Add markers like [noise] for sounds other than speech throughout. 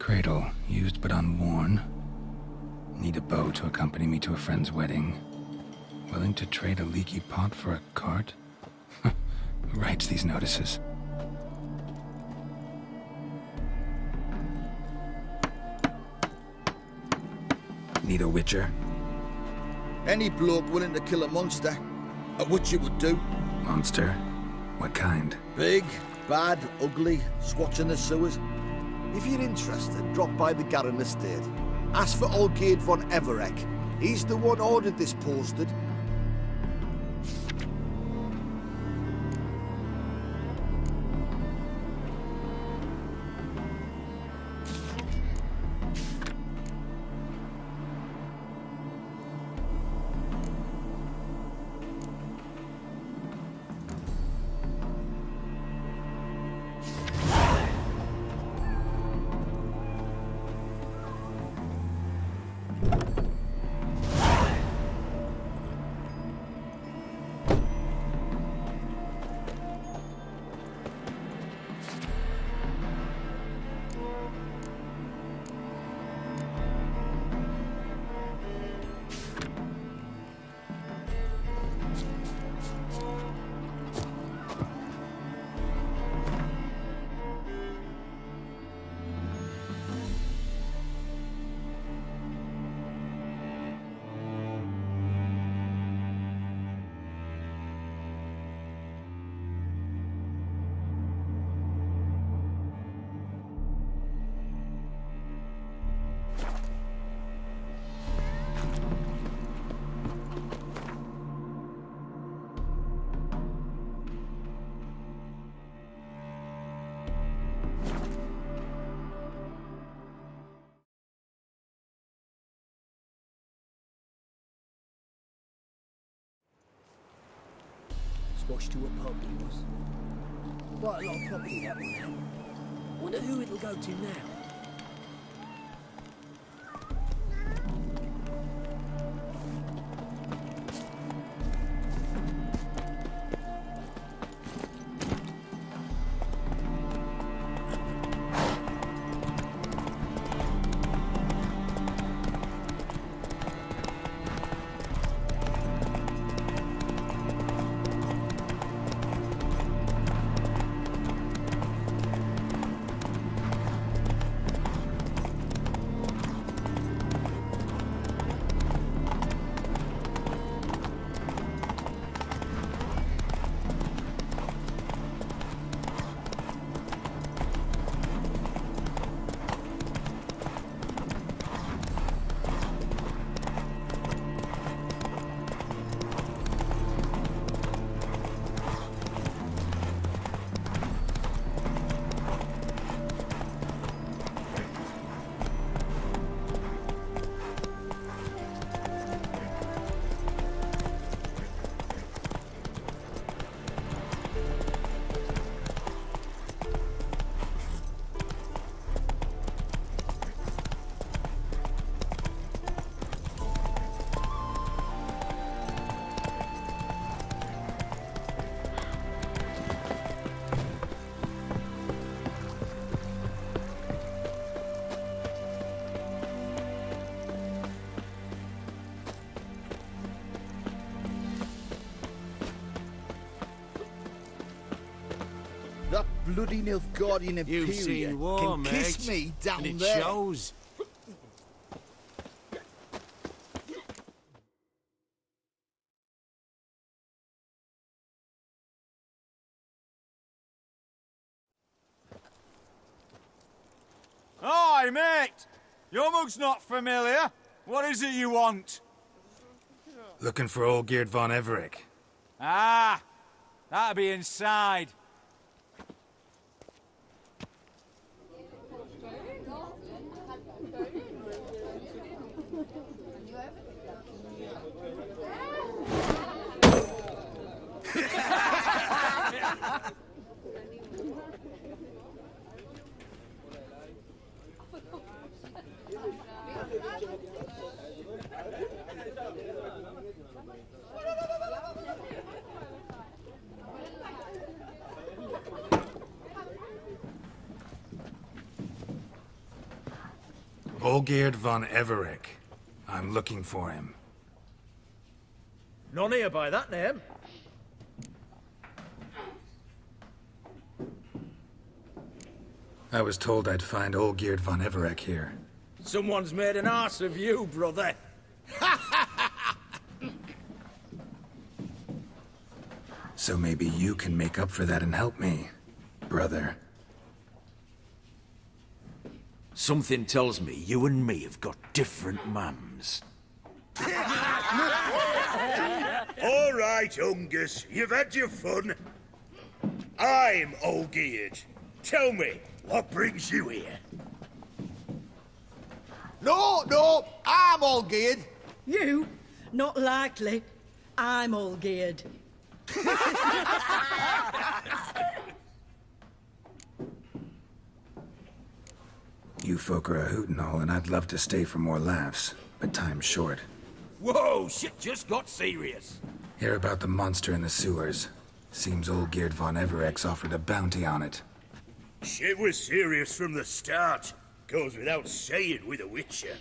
Cradle, used but unworn. Need a bow to accompany me to a friend's wedding. Willing to trade a leaky pot for a cart? [laughs] Who writes these notices? Need a witcher? Any bloke willing to kill a monster, a witcher would do. Monster? What kind? Big, bad, ugly, squatching the sewers. If you're interested, drop by the Garren estate. Ask for Olgierd von Everec. He's the one ordered this posted. Squashed to a pub he was. Quite a lot of property that one had. Wonder who it'll go to now. That bloody Nilfgaardian Imperial You've seen war, can kiss me down and it there. shows. Hi, mate! Your mug's not familiar. What is it you want? Looking for old Olgierd von Everec. Ah, that'll be inside. Olgierd von Everec. I'm looking for him. None here by that name. I was told I'd find Olgierd von Everec here. Someone's made an ass of you, brother. [laughs] So maybe you can make up for that and help me, brother. Something tells me you and me have got different mums. All right, Ungus, you've had your fun. I'm Olgierd. Tell me, what brings you here? No, no, I'm Olgierd. You? Not likely. I'm all [laughs] geared. You folk are a hootin' all, and I'd love to stay for more laughs, but time's short. Whoa, shit just got serious. Hear about the monster in the sewers. Seems Olgierd von Everec offered a bounty on it. Shit was serious from the start. Goes without saying with a Witcher.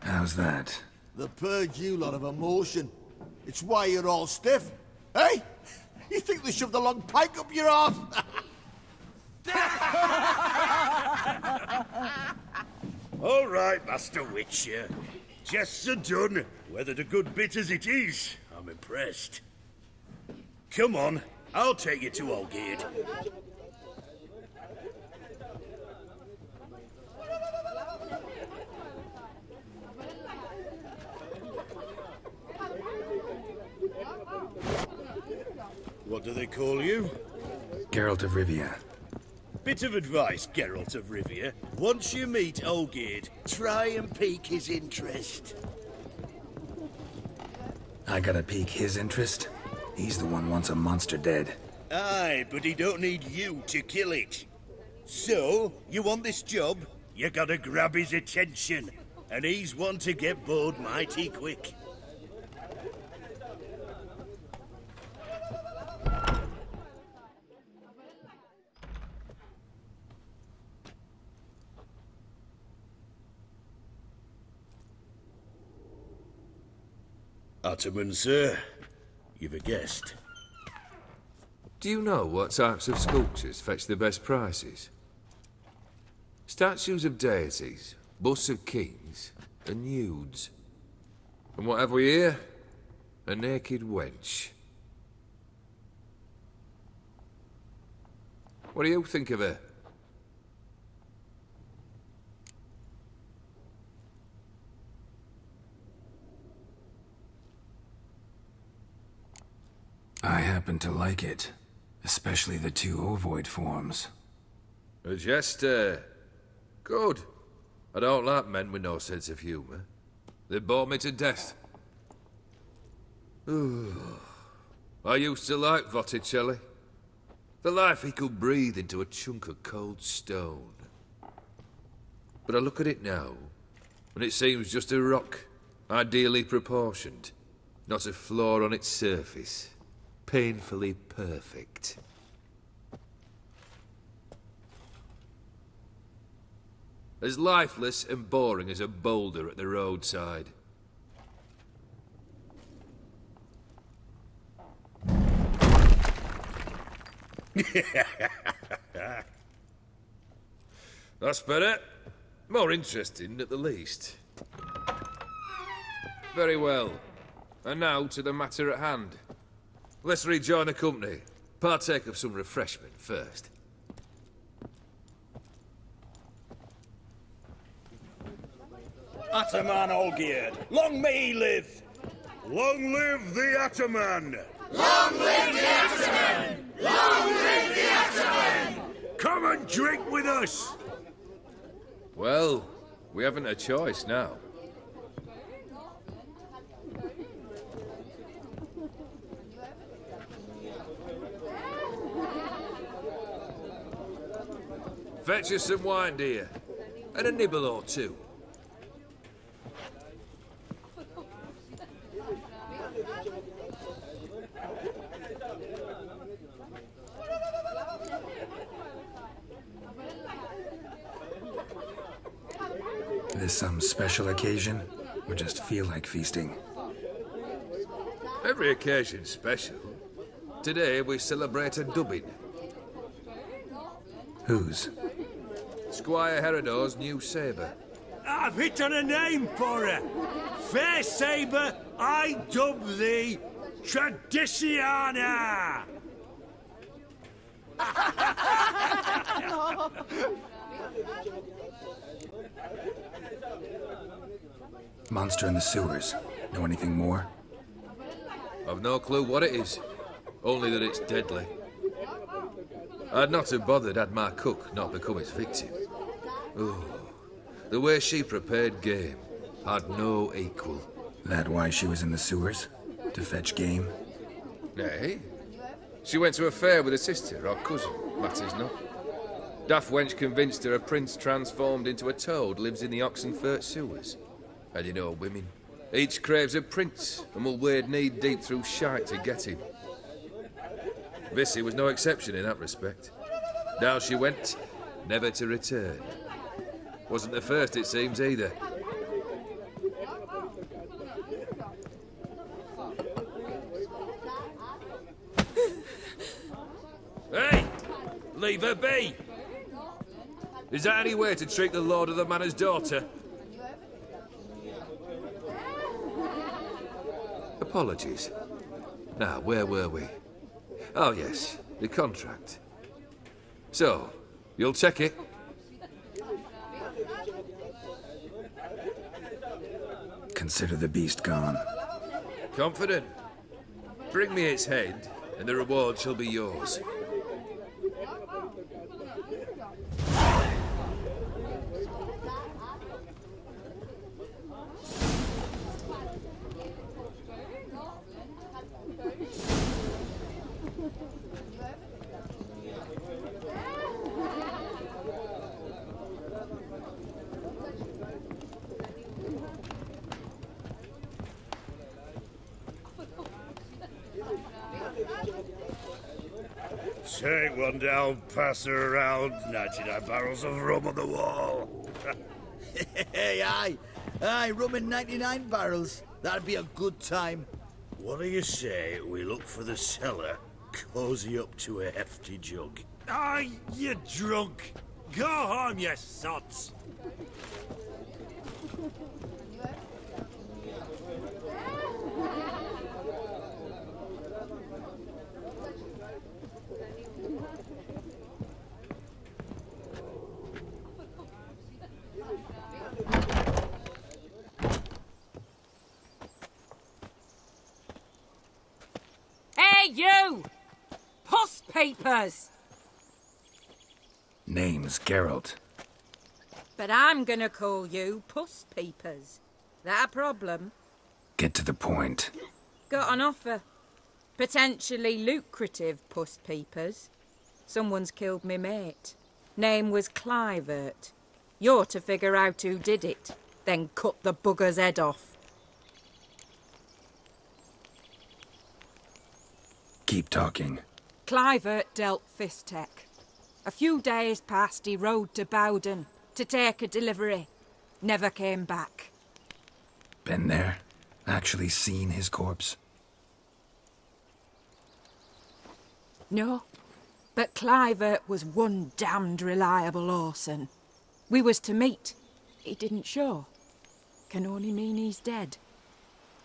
How's that? The purge you lot of emotion. It's why you're all stiff. Hey? Eh? [laughs] You think they shoved a long pike up your arse? [laughs] [laughs] All right, Master Witcher. Jests are done. Weathered a good bit as it is. I'm impressed. Come on, I'll take you to Olgierd. What do they call you? Geralt of Rivia. Bit of advice, Geralt of Rivia. Once you meet Olgierd, try and pique his interest. I gotta pique his interest? He's the one wants a monster dead. Aye, but he don't need you to kill it. So, you want this job? You gotta grab his attention. And he's one to get bored mighty quick. Ataman, sir. You've a guest. Do you know what types of sculptures fetch the best prices? Statues of deities, busts of kings, and nudes. And what have we here? A naked wench. What do you think of her? I happen to like it. Especially the two ovoid forms. A jester. Uh, good. I don't like men with no sense of humour. They bore me to death. I used to like Botticelli. The life he could breathe into a chunk of cold stone. But I look at it now, and it seems just a rock, ideally proportioned, not a flaw on its surface. Painfully perfect. As lifeless and boring as a boulder at the roadside. [laughs] That's better. More interesting, at the least. Very well. And now to the matter at hand. Let's rejoin the company. Partake of some refreshment first. Ataman Olgierd, long may he live! Long live the Ataman! Long live the Ataman! Long live the Ataman! Come and drink with us! Well, we haven't a choice now. Fetch us some wine, dear. And a nibble or two. this some special occasion? Or just feel like feasting? Every occasion's special. Today we celebrate a dubbing. Whose? Squire Herodor's new sabre. I've hit on a name for her. Fair Sabre, I dub thee Tradiciana. [laughs] Monster in the sewers. Know anything more? I've no clue what it is, only that it's deadly. I'd not have bothered had my cook not become its victim. Oh, the way she prepared game had no equal. That why she was in the sewers? To fetch game? Nay. She went to a fair with a sister or cousin, matters not. Daft wench convinced her a prince transformed into a toad lives in the Oxenfurt sewers. And you know women. Each craves a prince and will wade knee deep through shite to get him. Vissy was no exception in that respect. Now she went, never to return. Wasn't the first, it seems, either. [laughs] hey! Leave her be! Is that any way to treat the lord of the manor's daughter? Apologies. Now, where were we? Oh, yes, the contract. So, you'll check it? Consider the beast gone. Confident? Bring me its head, and the reward shall be yours. Take one down, pass her around. 99 barrels of rum on the wall. [laughs] Hey, aye. Aye, rum in 99 barrels. That'd be a good time. What do you say we look for the cellar, cozy up to a hefty jug? Aye, you drunk. Go home, you sots. Hey, you! Puss papers! Name's Geralt. But I'm gonna call you Puss Peepers. That a problem? Get to the point. Got an offer. Potentially lucrative Puss Peepers. Someone's killed me mate. Name was Clivert. You're to figure out who did it, then cut the bugger's head off. Keep talking. Clivert dealt Fisstech. A few days passed, he rode to Bowden to take a delivery. Never came back. Been there? Actually seen his corpse? No, but Clivert was one damned reliable Orson. We was to meet. He didn't show. Can only mean he's dead.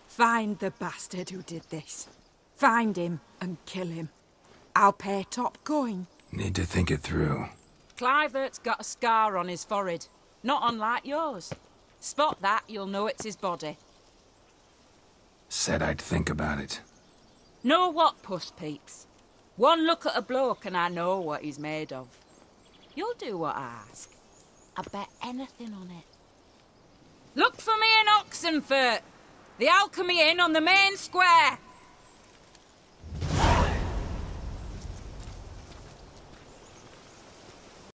Find the bastard who did this. Find him and kill him. I'll pay top coin. Need to think it through. Clivert's got a scar on his forehead, not unlike yours. Spot that, you'll know it's his body. Said I'd think about it. Know what, Puss Peeps? One look at a bloke and I know what he's made of. You'll do what I ask. I bet anything on it. Look for me in Oxenfurt! The Alchemy Inn on the main square!